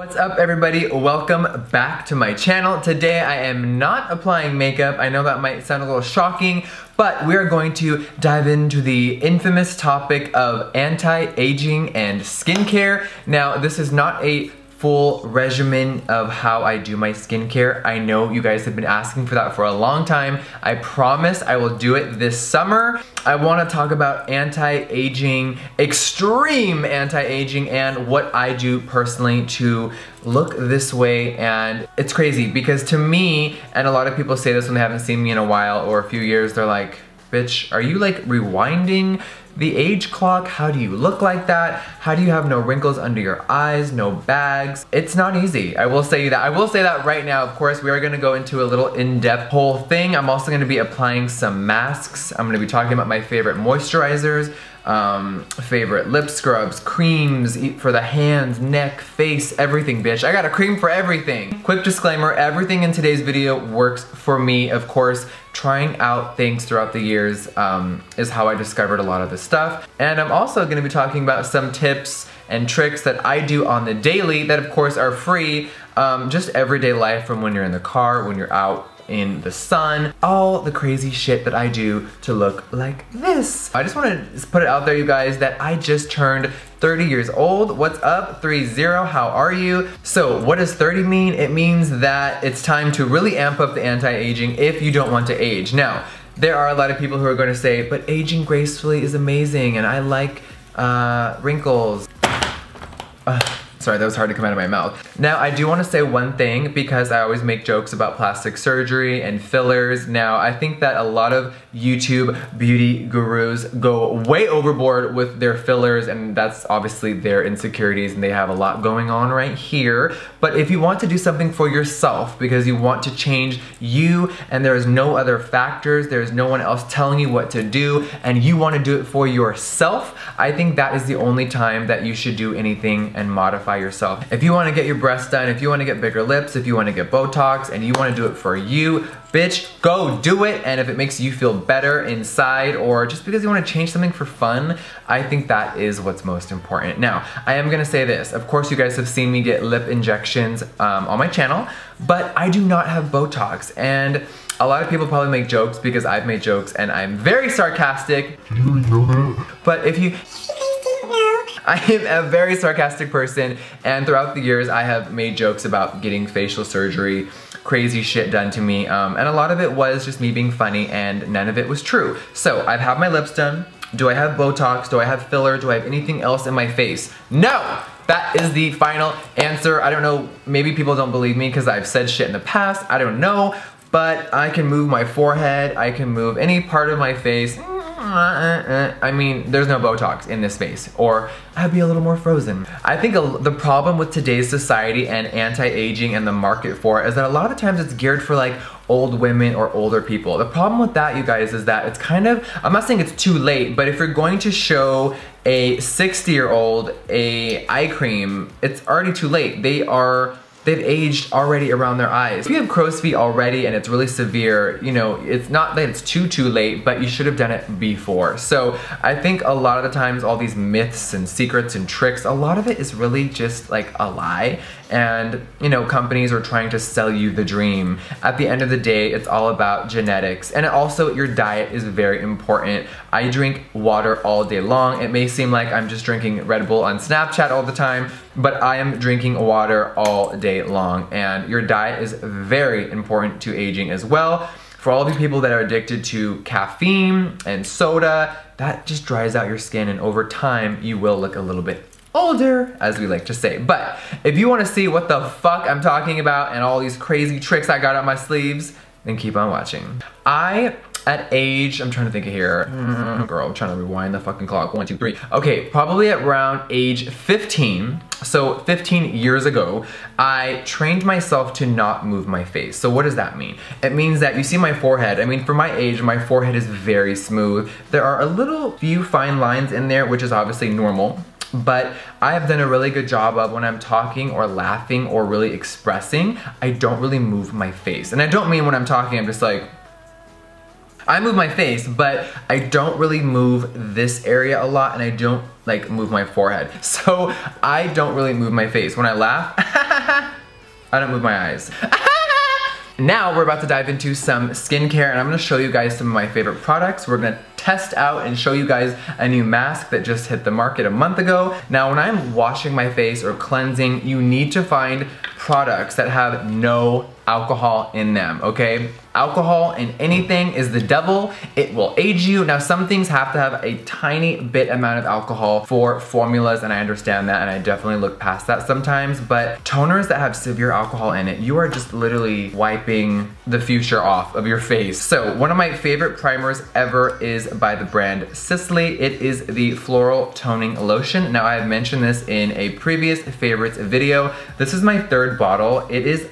What's up everybody? Welcome back to my channel. Today I am not applying makeup. I know that might sound a little shocking, but we are going to dive into the infamous topic of anti-aging and skincare. Now, this is not a full regimen of how I do my skincare. I know you guys have been asking for that for a long time. I promise I will do it this summer. I wanna talk about anti-aging, extreme anti-aging, and what I do personally to look this way. And it's crazy because to me, and a lot of people say this when they haven't seen me in a while or a few years, they're like, bitch, are you like rewinding the age clock? How do you look like that? How do you have no wrinkles under your eyes, no bags? It's not easy. I will say that. I will say that right now. Of course, we are gonna go into a little in-depth whole thing. I'm also gonna be applying some masks. I'm gonna be talking about my favorite moisturizers, um, favorite lip scrubs, creams for the hands, neck, face, everything, bitch. I got a cream for everything. Quick disclaimer, everything in today's video works for me. Of course, trying out things throughout the years um, is how I discovered a lot of this stuff. And I'm also gonna be talking about some tips and tricks that I do on the daily that of course are free, um, just everyday life from when you're in the car, when you're out in the sun, all the crazy shit that I do to look like this. I just wanna put it out there, you guys, that I just turned 30 years old. What's up? 3-0, how are you? So what does 30 mean? It means that it's time to really amp up the anti-aging if you don't want to age. Now, there are a lot of people who are gonna say, but aging gracefully is amazing and I like uh, wrinkles. Uh, Sorry, that was hard to come out of my mouth. Now, I do wanna say one thing because I always make jokes about plastic surgery and fillers. Now, I think that a lot of YouTube beauty gurus go way overboard with their fillers and that's obviously their insecurities and they have a lot going on right here. But if you want to do something for yourself because you want to change you and there is no other factors, there's no one else telling you what to do and you wanna do it for yourself, I think that is the only time that you should do anything and modify yourself. If you wanna get your breasts done, if you wanna get bigger lips, if you wanna get Botox, and you wanna do it for you, bitch, go do it. And if it makes you feel better inside or just because you wanna change something for fun, I think that is what's most important. Now, I am gonna say this. Of course, you guys have seen me get lip injections um, on my channel, but I do not have Botox. And a lot of people probably make jokes because I've made jokes and I'm very sarcastic. But if you I am a very sarcastic person and throughout the years I have made jokes about getting facial surgery, crazy shit done to me, um, and a lot of it was just me being funny and none of it was true. So I've had my lips done. Do I have Botox? Do I have filler? Do I have anything else in my face? No! That is the final answer. I don't know, maybe people don't believe me because I've said shit in the past. I don't know, but I can move my forehead. I can move any part of my face. I mean, there's no Botox in this face, or I'd be a little more frozen. I think the problem with today's society and anti-aging and the market for it is that a lot of times it's geared for like old women or older people. The problem with that, you guys, is that it's kind of, I'm not saying it's too late, but if you're going to show a 60 year old a eye cream, it's already too late. They are they've aged already around their eyes. If you have crow's feet already and it's really severe, you know, it's not that it's too, too late, but you should have done it before. So I think a lot of the times all these myths and secrets and tricks, a lot of it is really just like a lie. And, you know, companies are trying to sell you the dream. At the end of the day, it's all about genetics. And also your diet is very important. I drink water all day long. It may seem like I'm just drinking Red Bull on Snapchat all the time, but I am drinking water all day long. And your diet is very important to aging as well. For all of you people that are addicted to caffeine and soda, that just dries out your skin and over time you will look a little bit older, as we like to say. But if you wanna see what the fuck I'm talking about and all these crazy tricks I got up my sleeves, then keep on watching. I at age, I'm trying to think of here. Mm, girl, I'm trying to rewind the fucking clock. One, two, three. Okay, probably at around age 15. So 15 years ago, I trained myself to not move my face. So what does that mean? It means that you see my forehead. I mean, for my age, my forehead is very smooth. There are a little few fine lines in there, which is obviously normal but I have done a really good job of when I'm talking or laughing or really expressing, I don't really move my face. And I don't mean when I'm talking, I'm just like, I move my face, but I don't really move this area a lot and I don't like move my forehead. So I don't really move my face. When I laugh, I don't move my eyes. Now we're about to dive into some skincare and I'm gonna show you guys some of my favorite products. We're gonna test out and show you guys a new mask that just hit the market a month ago. Now when I'm washing my face or cleansing, you need to find products that have no alcohol in them, okay? Alcohol in anything is the devil. It will age you. Now, some things have to have a tiny bit amount of alcohol for formulas, and I understand that, and I definitely look past that sometimes, but toners that have severe alcohol in it, you are just literally wiping the future off of your face. So, one of my favorite primers ever is by the brand Sisley. It is the Floral Toning Lotion. Now, I have mentioned this in a previous favorites video. This is my third bottle. It is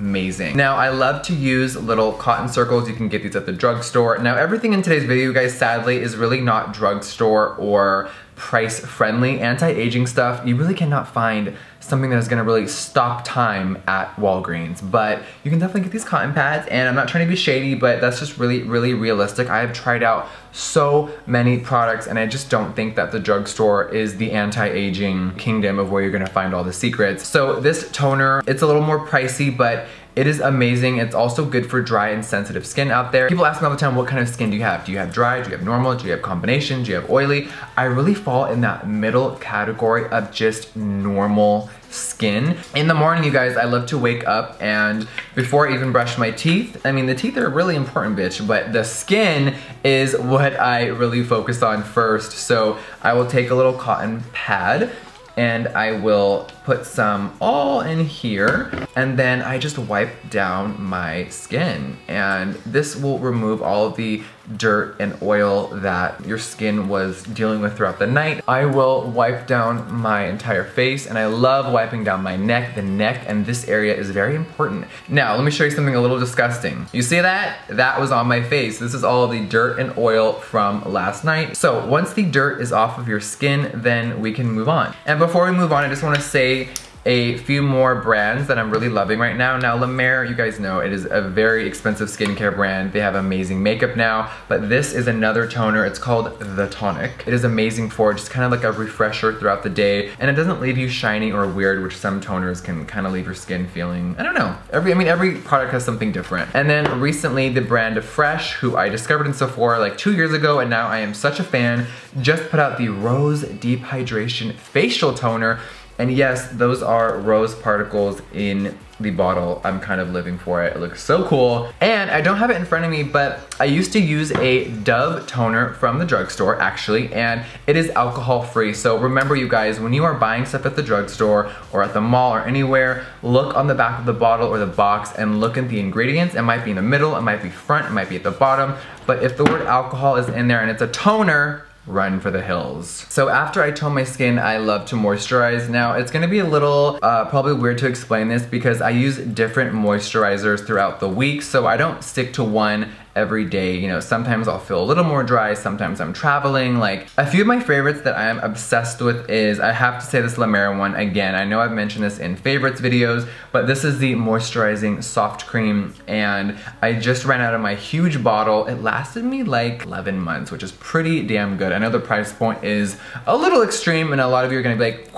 amazing. Now, I love to use little cotton circles. You can get these at the drugstore. Now, everything in today's video, you guys, sadly, is really not drugstore or price friendly anti-aging stuff. You really cannot find something that is gonna really stop time at Walgreens. But you can definitely get these cotton pads and I'm not trying to be shady, but that's just really, really realistic. I have tried out so many products and I just don't think that the drugstore is the anti-aging kingdom of where you're gonna find all the secrets. So this toner, it's a little more pricey, but it is amazing. It's also good for dry and sensitive skin out there. People ask me all the time, what kind of skin do you have? Do you have dry? Do you have normal? Do you have combination? Do you have oily? I really fall in that middle category of just normal skin. In the morning, you guys, I love to wake up and before I even brush my teeth, I mean, the teeth are really important, bitch, but the skin is what I really focus on first. So I will take a little cotton pad and I will put some all in here and then I just wipe down my skin. And this will remove all of the dirt and oil that your skin was dealing with throughout the night. I will wipe down my entire face and I love wiping down my neck. The neck and this area is very important. Now, let me show you something a little disgusting. You see that? That was on my face. This is all the dirt and oil from last night. So once the dirt is off of your skin, then we can move on. And before we move on, I just wanna say a few more brands that I'm really loving right now. Now, La Mer, you guys know, it is a very expensive skincare brand. They have amazing makeup now, but this is another toner. It's called The Tonic. It is amazing for just kind of like a refresher throughout the day, and it doesn't leave you shiny or weird, which some toners can kind of leave your skin feeling, I don't know. Every, I mean, every product has something different. And then recently, the brand Fresh, who I discovered in Sephora like two years ago, and now I am such a fan, just put out the Rose Deep Hydration Facial Toner, and yes, those are rose particles in the bottle. I'm kind of living for it. It looks so cool. And I don't have it in front of me, but I used to use a Dove toner from the drugstore actually, and it is alcohol free. So remember you guys, when you are buying stuff at the drugstore or at the mall or anywhere, look on the back of the bottle or the box and look at the ingredients. It might be in the middle, it might be front, it might be at the bottom, but if the word alcohol is in there and it's a toner, run for the hills. So after I tone my skin, I love to moisturize. Now, it's gonna be a little uh, probably weird to explain this because I use different moisturizers throughout the week, so I don't stick to one every day. You know, sometimes I'll feel a little more dry, sometimes I'm traveling. Like, a few of my favorites that I am obsessed with is, I have to say this La Mer one again. I know I've mentioned this in favorites videos, but this is the moisturizing soft cream, and I just ran out of my huge bottle. It lasted me like 11 months, which is pretty damn good. I know the price point is a little extreme, and a lot of you are gonna be like,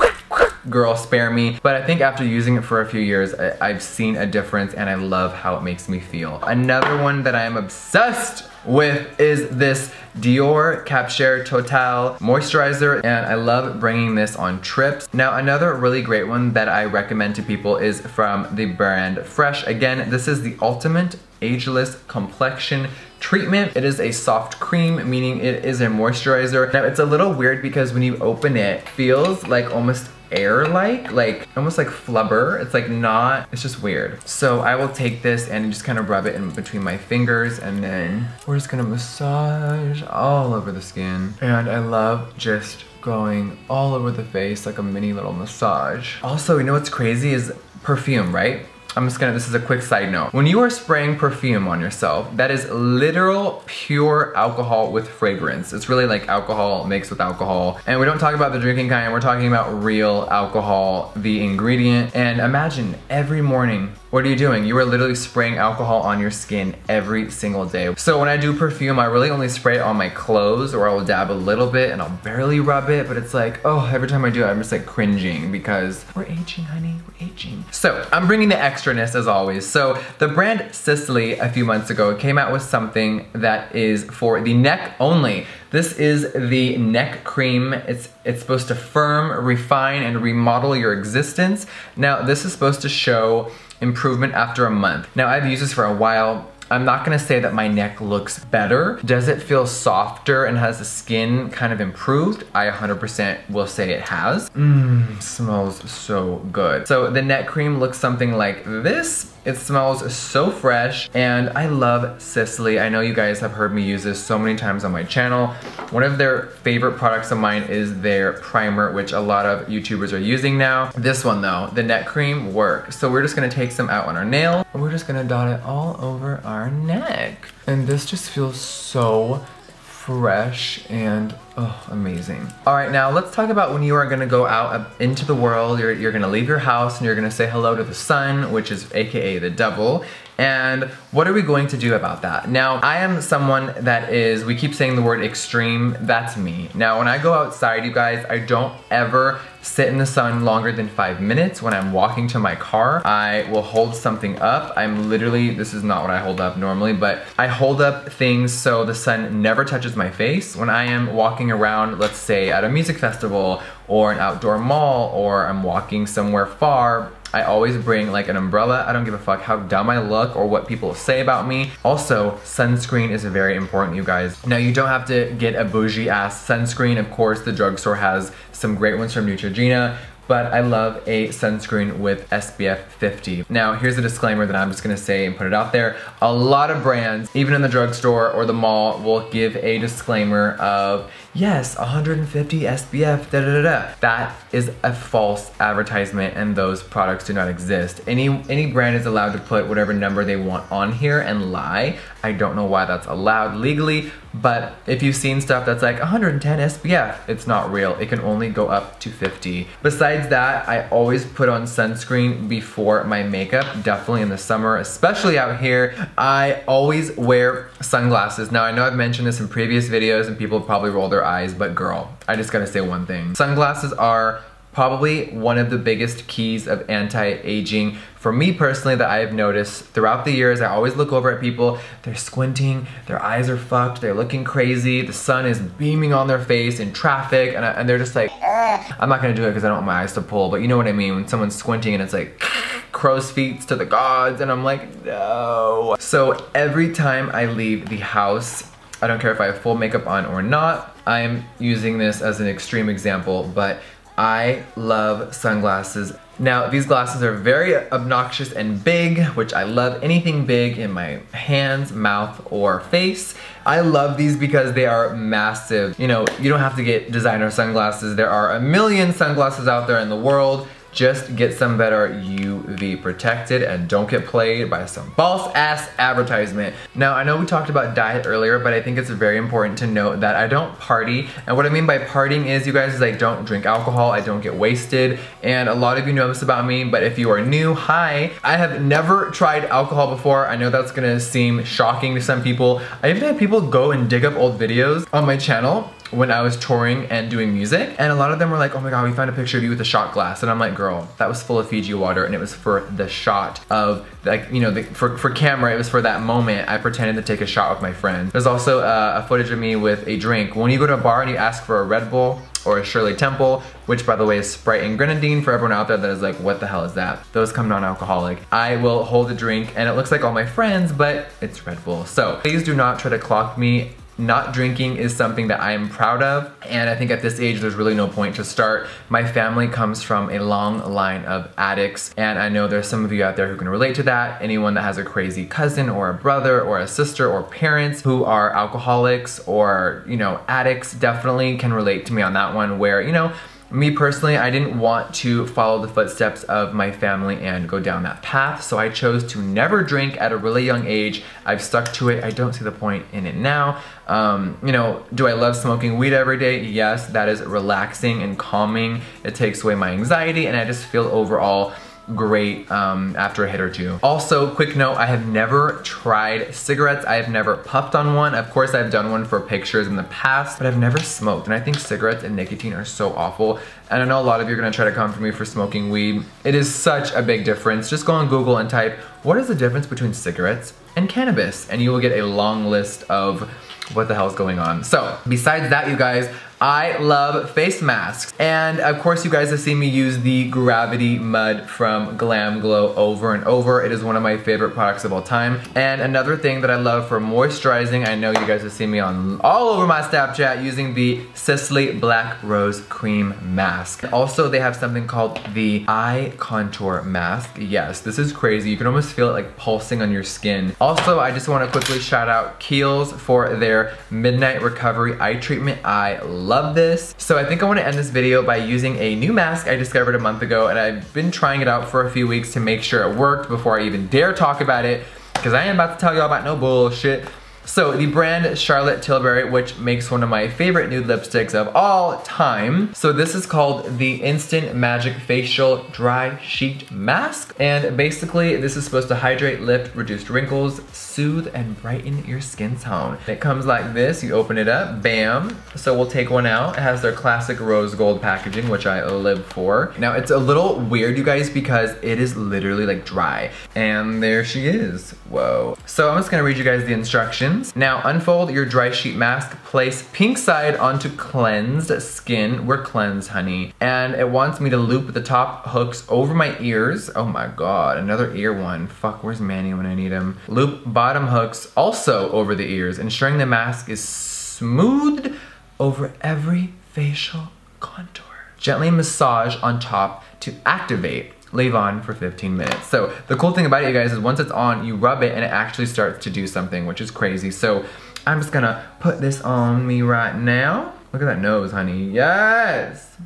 girl spare me but I think after using it for a few years I have seen a difference and I love how it makes me feel. Another one that I am obsessed with is this Dior Capture Totale Moisturizer and I love bringing this on trips. Now another really great one that I recommend to people is from the brand Fresh. Again, this is the Ultimate Ageless Complexion treatment. It is a soft cream, meaning it is a moisturizer. Now it's a little weird because when you open it, it feels like almost air-like, like almost like flubber. It's like not, it's just weird. So I will take this and just kind of rub it in between my fingers and then we're just gonna massage all over the skin. And I love just going all over the face like a mini little massage. Also, you know what's crazy is perfume, right? I'm just gonna, this is a quick side note. When you are spraying perfume on yourself, that is literal pure alcohol with fragrance. It's really like alcohol mixed with alcohol. And we don't talk about the drinking kind, we're talking about real alcohol, the ingredient. And imagine every morning what are you doing? You are literally spraying alcohol on your skin every single day. So when I do perfume, I really only spray it on my clothes or I'll dab a little bit and I'll barely rub it, but it's like, oh, every time I do it, I'm just like cringing because we're aging, honey, we're aging. So I'm bringing the extraness as always. So the brand Sisley a few months ago came out with something that is for the neck only. This is the neck cream. It's, it's supposed to firm, refine, and remodel your existence. Now, this is supposed to show improvement after a month. Now I've used this for a while. I'm not gonna say that my neck looks better. Does it feel softer and has the skin kind of improved? I 100% will say it has. Mmm, smells so good. So the neck cream looks something like this. It smells so fresh and I love Sisley. I know you guys have heard me use this so many times on my channel. One of their favorite products of mine is their primer, which a lot of YouTubers are using now. This one though, the neck cream works. So we're just gonna take some out on our nail and we're just gonna dot it all over our neck. And this just feels so fresh and oh, amazing. All right, now let's talk about when you are gonna go out uh, into the world, you're, you're gonna leave your house and you're gonna say hello to the sun, which is AKA the devil, and what are we going to do about that? Now, I am someone that is, we keep saying the word extreme, that's me. Now, when I go outside, you guys, I don't ever sit in the sun longer than five minutes. When I'm walking to my car, I will hold something up. I'm literally, this is not what I hold up normally, but I hold up things so the sun never touches my face. When I am walking around, let's say at a music festival or an outdoor mall, or I'm walking somewhere far, I always bring like an umbrella. I don't give a fuck how dumb I look or what people say about me. Also, sunscreen is very important, you guys. Now, you don't have to get a bougie ass sunscreen. Of course, the drugstore has some great ones from Neutrogena but I love a sunscreen with SPF 50. Now, here's a disclaimer that I'm just gonna say and put it out there. A lot of brands, even in the drugstore or the mall, will give a disclaimer of, yes, 150 SPF, da da da da. That is a false advertisement and those products do not exist. Any, any brand is allowed to put whatever number they want on here and lie. I don't know why that's allowed legally, but if you've seen stuff that's like 110 SPF, it's not real. It can only go up to 50. Besides that, I always put on sunscreen before my makeup, definitely in the summer, especially out here. I always wear sunglasses. Now I know I've mentioned this in previous videos and people probably roll their eyes, but girl, I just gotta say one thing. Sunglasses are probably one of the biggest keys of anti-aging for me personally that I've noticed throughout the years. I always look over at people, they're squinting, their eyes are fucked, they're looking crazy, the sun is beaming on their face in traffic, and, I, and they're just like, ah. I'm not gonna do it because I don't want my eyes to pull, but you know what I mean, when someone's squinting and it's like, crow's feet to the gods, and I'm like, no. So every time I leave the house, I don't care if I have full makeup on or not, I'm using this as an extreme example, but I love sunglasses. Now, these glasses are very obnoxious and big, which I love anything big in my hands, mouth, or face. I love these because they are massive. You know, you don't have to get designer sunglasses. There are a million sunglasses out there in the world. Just get some that are UV protected and don't get played by some false ass advertisement. Now, I know we talked about diet earlier, but I think it's very important to note that I don't party. And what I mean by partying is, you guys, is I don't drink alcohol, I don't get wasted. And a lot of you know this about me, but if you are new, hi. I have never tried alcohol before. I know that's gonna seem shocking to some people. I even had people go and dig up old videos on my channel when I was touring and doing music. And a lot of them were like, oh my God, we found a picture of you with a shot glass. And I'm like, girl, that was full of Fiji water and it was for the shot of like, you know, the, for, for camera, it was for that moment. I pretended to take a shot with my friend. There's also uh, a footage of me with a drink. When you go to a bar and you ask for a Red Bull, or a Shirley Temple, which by the way is Sprite and Grenadine for everyone out there that is like, what the hell is that? Those come non-alcoholic. I will hold a drink and it looks like all my friends, but it's Red Bull. So please do not try to clock me not drinking is something that I am proud of, and I think at this age there's really no point to start. My family comes from a long line of addicts, and I know there's some of you out there who can relate to that. Anyone that has a crazy cousin or a brother or a sister or parents who are alcoholics or, you know, addicts definitely can relate to me on that one where, you know, Me personally, I didn't want to follow the footsteps of my family and go down that path, so I chose to never drink at a really young age. I've stuck to it. I don't see the point in it now. Um, you know, do I love smoking weed every day? Yes, that is relaxing and calming. It takes away my anxiety and I just feel overall great um, after a hit or two. Also, quick note, I have never tried cigarettes. I have never puffed on one. Of course, I've done one for pictures in the past, but I've never smoked. And I think cigarettes and nicotine are so awful. And I know a lot of you are gonna try to come for me for smoking weed. It is such a big difference. Just go on Google and type, what is the difference between cigarettes and cannabis? And you will get a long list of what the hell is going on. So, besides that, you guys, I love face masks. And of course you guys have seen me use the Gravity Mud from GlamGlow over and over. It is one of my favorite products of all time. And another thing that I love for moisturizing, I know you guys have seen me on all over my Snapchat using the Sisley Black Rose Cream Mask. Also, they have something called the Eye Contour Mask. Yes, this is crazy. You can almost feel it like pulsing on your skin. Also, I just wanna quickly shout out Kiehl's for their Midnight Recovery Eye Treatment. I love this. So I think I wanna end this video by using a new mask I discovered a month ago and I've been trying it out for a few weeks to make sure it worked before I even dare talk about it because I am about to tell y'all about no bullshit. So the brand Charlotte Tilbury, which makes one of my favorite nude lipsticks of all time. So this is called the Instant Magic Facial Dry Sheet Mask. And basically this is supposed to hydrate, lift, reduce wrinkles, soothe, and brighten your skin tone. It comes like this, you open it up, bam. So we'll take one out. It has their classic rose gold packaging, which I live for. Now it's a little weird, you guys, because it is literally like dry. And there she is, whoa. So I'm just gonna read you guys the instructions. Now unfold your dry sheet mask, place pink side onto cleansed skin. We're cleansed, honey. And it wants me to loop the top hooks over my ears. Oh my God, another ear one. Fuck, where's Manny when I need him? Loop bottom hooks also over the ears, ensuring the mask is smoothed over every facial contour. Gently massage on top to activate leave on for 15 minutes. So the cool thing about it, you guys, is once it's on, you rub it and it actually starts to do something, which is crazy. So I'm just gonna put this on me right now. Look at that nose, honey. Yes!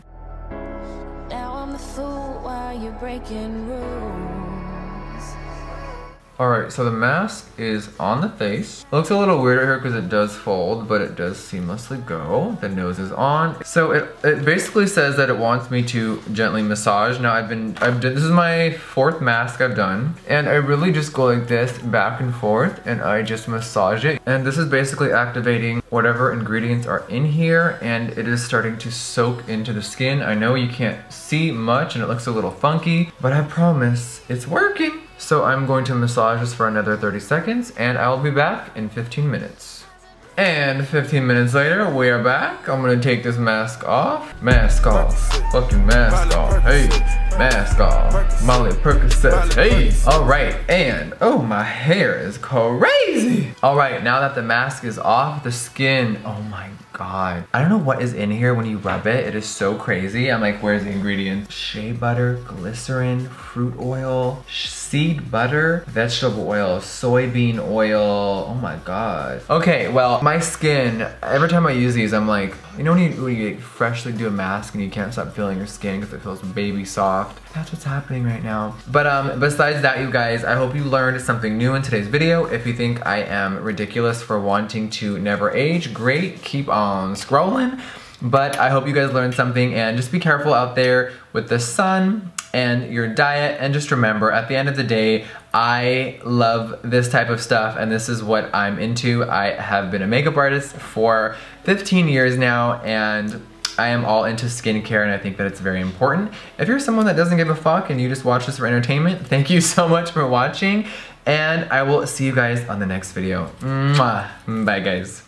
Now I'm the fool while you're breaking rules. Alright, so the mask is on the face. It looks a little weird here because it does fold, but it does seamlessly go. The nose is on. So it, it basically says that it wants me to gently massage. Now I've been, I've done, this is my fourth mask I've done. And I really just go like this back and forth and I just massage it. And this is basically activating whatever ingredients are in here and it is starting to soak into the skin. I know you can't see much and it looks a little funky, but I promise it's working. So I'm going to massage this for another 30 seconds and I'll be back in 15 minutes. And 15 minutes later, we are back. I'm gonna take this mask off. Mask off. Fucking mask off. Hey, mask off. Molly Percocet. Hey. Alright, and oh, my hair is crazy. Alright, now that the mask is off, the skin, oh my god. I don't know what is in here when you rub it. It is so crazy. I'm like, where's the ingredients? Shea butter, glycerin, fruit oil, seed butter, vegetable oil, soybean oil. Oh my god. Okay, well, my skin, every time I use these, I'm like, you know when you, when you freshly do a mask and you can't stop feeling your skin because it feels baby soft? That's what's happening right now. But um, besides that, you guys, I hope you learned something new in today's video. If you think I am ridiculous for wanting to never age, great, keep on scrolling. But I hope you guys learned something and just be careful out there with the sun and your diet. And just remember, at the end of the day, I love this type of stuff and this is what I'm into. I have been a makeup artist for 15 years now and I am all into skincare and I think that it's very important. If you're someone that doesn't give a fuck and you just watch this for entertainment, thank you so much for watching and I will see you guys on the next video. Mwah. Bye guys.